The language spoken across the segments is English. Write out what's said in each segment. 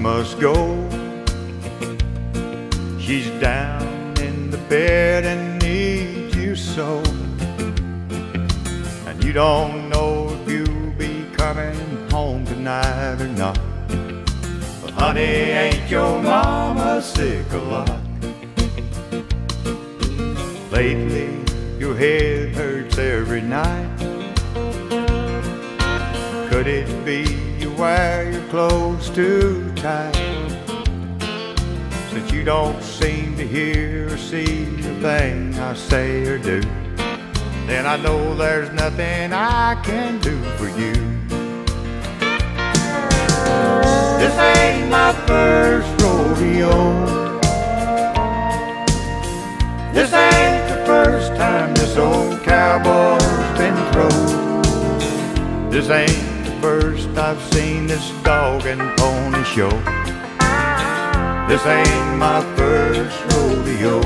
must go. She's down in the bed and needs you so. And you don't know if you'll be coming home tonight or not. But honey, ain't your mama sick a lot? Lately, your head hurts every night. Could it be you wear your clothes too tight? Since you don't seem to hear or see a thing I say or do, then I know there's nothing I can do for you. This ain't my first rodeo. This ain't the first time this old cowboy's been thrown. This ain't first I've seen this dog and pony show. This ain't my first rodeo.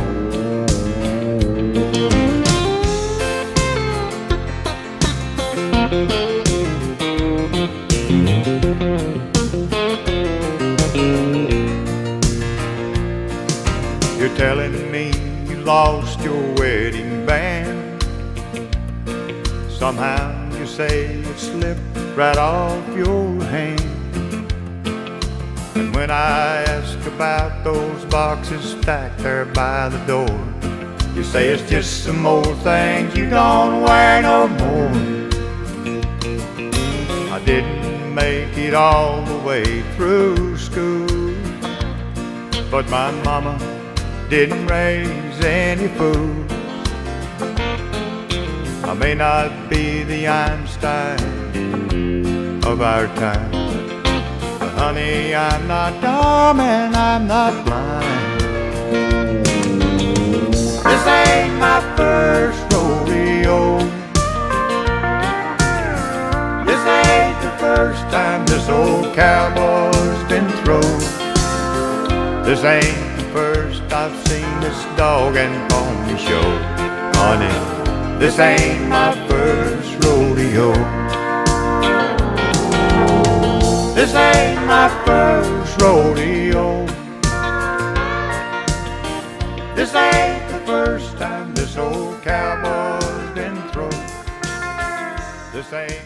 You're telling me you lost your wedding band. Somehow you say it slipped right off your hand. And when I ask about those boxes stacked there by the door, you say it's just some old things you don't wear no more. I didn't make it all the way through school, but my mama didn't raise any fool. I may not be the Einstein of our time, but honey, I'm not dumb and I'm not blind. This ain't my first rodeo. This ain't the first time this old cowboy's been thrown. This ain't the first I've seen this dog and pony show. Honey, this ain't my first rodeo. This ain't my first rodeo. This ain't the first time this old cowboy's been thrown. This ain't